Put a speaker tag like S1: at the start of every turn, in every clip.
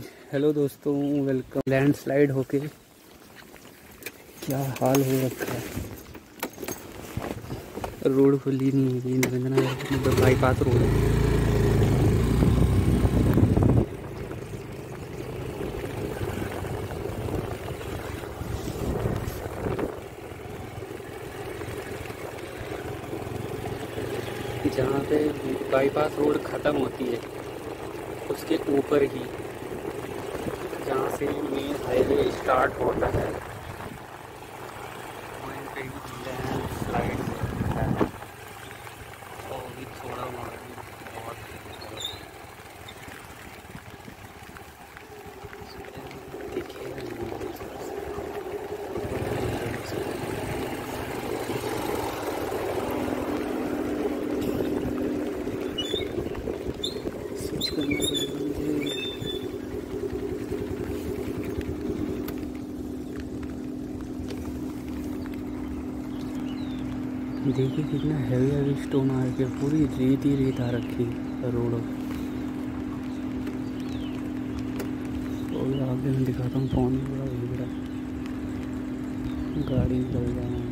S1: Hello दोस्तों welcome landslide होके क्या हाल हो रखा है? रोड खुली नहीं है बाईपास रोड है। जहाँ पे बाईपास रोड ख़त्म होती है, उसके ऊपर ही जहाँ से मेन हाईवे स्टार्ट होता है वहीं पे ही लैंडस्लाइड है और भी थोड़ा वहाँ भी बहुत देखिए स्विच करना पड़ेगा मुझे देखिए कितना हैवी हैवी स्टोन आ रखे पूरी रेत ही रेत आ रखी रोडों। और आगे मैं दिखाता हूँ फ़ोन गाड़ी चल रहा है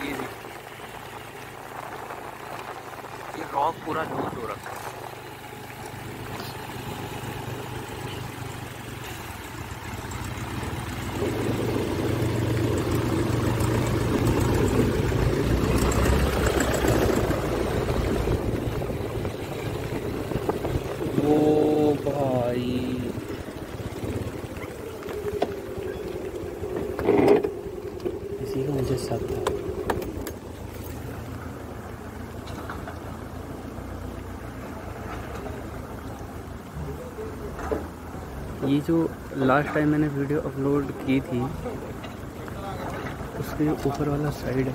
S1: ये देखिए रॉक पूरा लूज हो रखा है वो भाई इसी का मुझे शक था ये जो लास्ट टाइम मैंने वीडियो अपलोड की थी, उसके जो ऊपर वाला साइड है।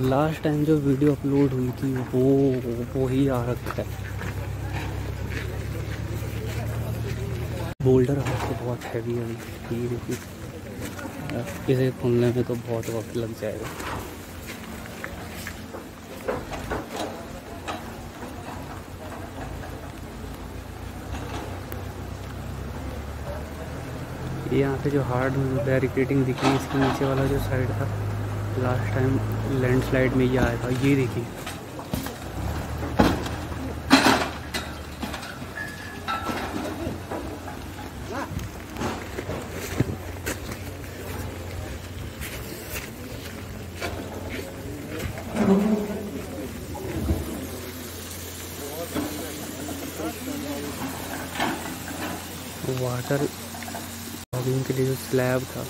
S1: लास्ट टाइम जो वीडियो अपलोड हुई थी वो वो ही आ रखा है। बोल्डर आपको बहुत हैवी है, ये देखिए। इसे खोलने में तो बहुत वक्त लग जाएगा। यहाँ पे जो हार्ड बैरिकेडिंग दिखी इसके नीचे वाला जो साइड था लास्ट टाइम लैंडस्लाइड में ये आया था, ये देखिए। वाटर लॉगिंग के लिए जो स्लैब था,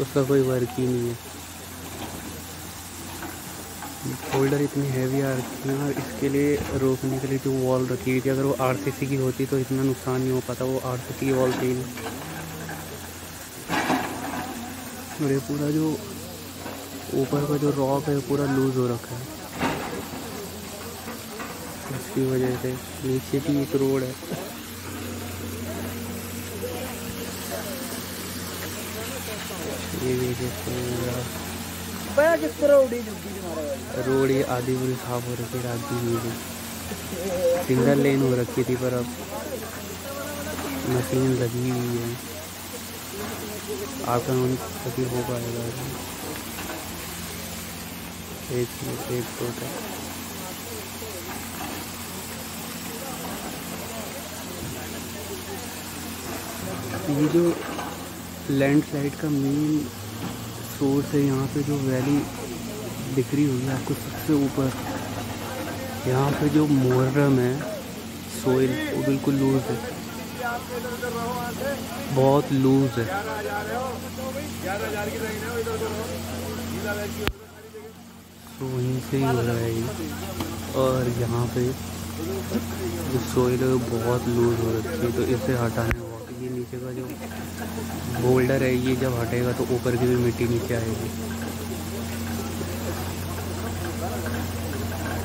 S1: उसका कोई वर्क ही नहीं है। फोल्डर इतनी हैवी आ रखी है और इसके लिए रोकने के लिए जो वॉल रखी हुई थी, अगर वो आरसीसी की होती तो इतना नुकसान नहीं हो पाता, वो आर की वॉल थी। और ये पूरा जो ऊपर का जो रॉक है पूरा लूज हो रखा है। उसकी वजह से नीचे भी एक रोड है ये देखिए पूरा रोड ये आधी पूरी साफ़ हो रखी है आधी थी। सिंगल लेन हो रखी थी पर अब मशीन लगी हुई है। आपका मन कभी हो पाएगा। एक एक दो तक ये जो लैंडस्लाइड का मेन सोर्स है यहाँ पे जो वैली दिख रही होगी आपको सबसे ऊपर। यहाँ पे जो मुहर्रम है सोइल वो बिल्कुल लूज है। बहुत लूज है। तो वहीं से ही हो रहा है ये। और यहाँ पे जो सोइल है बहुत लूज हो रखी है तो इसे हटाने नीचे का जो बोल्डर है, ये जब हटेगा तो ऊपर की भी मिट्टी नीचे आएगी।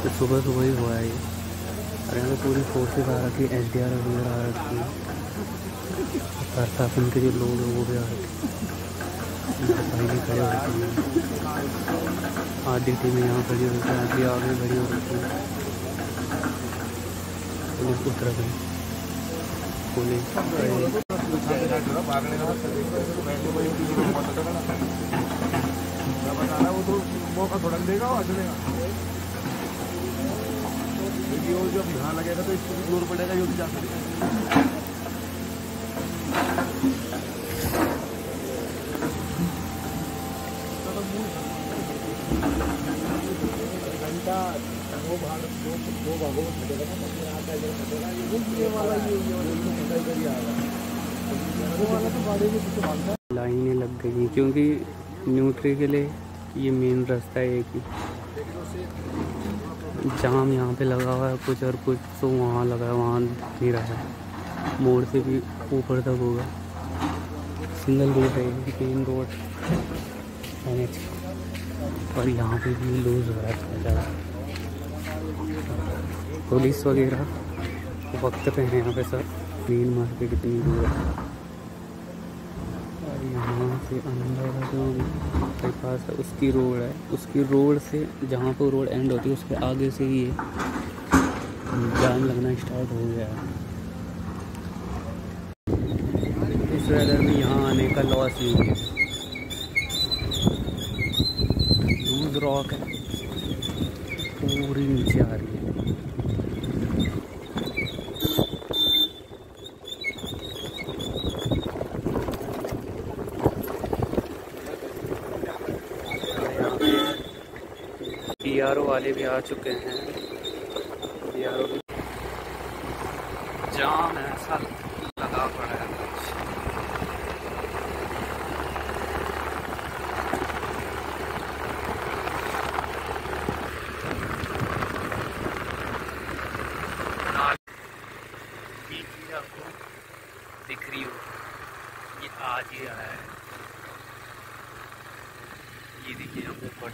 S1: तो सुबह सुबह ही हुआ है ये। और यहाँ पे पूरी फोर्सेस आ रखी है एस डी आर वगैरह आ रखी। है प्रशासन के जो लोग हैं, वो भी आ रखे। भी खड़े हो रखी है। आधी टीमें यहाँ खड़ी हो रखी है, आधी आगे खड़ी हो। रखी है। पुलिस पुलिस
S2: मौका थोड़ा देगा और चलेगा क्योंकि वो जब यहाँ लगेगा तो इसको ज़ोर पड़ेगा जो भी जा सकेगा ही है
S1: लाइनें लग गई क्योंकि न्यूट्री के लिए ये मेन रास्ता है एक ही। जाम यहाँ पे लगा हुआ है कुछ और कुछ तो वहाँ लगा है, वहाँ नहीं रहा है। मोड़ से भी ऊपर तक होगा। सिंगल रोड है मेन रोड और यहाँ पे भी लूज हो रहा है पुलिस वगैरह वक्त पे हैं यहाँ पे सब। मेन मार्केट इतनी दूर है? और यहाँ से अंदर जो मेरे पास है, उसकी रोड है। उसकी रोड से जहाँ पर रोड एंड होती है, उसके आगे से ही जाम लगना स्टार्ट हो गया है। इस वेदर में यहाँ आने का लॉस नहीं है। लूज रॉक है, पूरी नीचे आ रही है। डी वाले भी आ चुके हैं। डी भी जाम लगा पड़ा है। दिख रही हो। ये आज ही आया है। ये देखिए यहाँ पे ऊपर